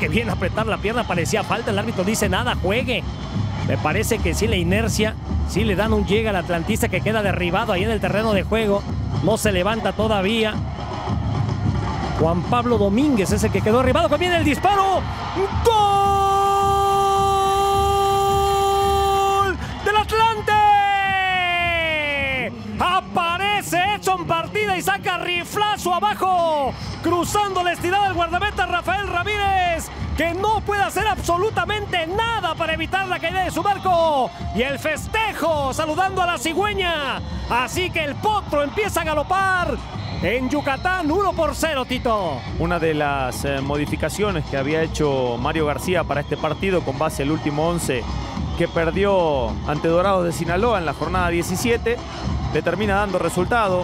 que viene a apretar la pierna, parecía falta, el árbitro dice nada, juegue. Me parece que sí la inercia, sí le dan un llega al atlantista que queda derribado ahí en el terreno de juego. No se levanta todavía. Juan Pablo Domínguez es el que quedó derribado. Que viene el disparo. ¡Gol! ¡Del Atlante! Aparece Edson Partida y saca riflazo abajo. Cruzando la estirada del guardameta Rafael que no puede hacer absolutamente nada para evitar la caída de su barco. Y el festejo saludando a la cigüeña. Así que el potro empieza a galopar. En Yucatán, 1 por 0, Tito. Una de las eh, modificaciones que había hecho Mario García para este partido con base al último 11 que perdió ante Dorados de Sinaloa en la jornada 17, le termina dando resultado.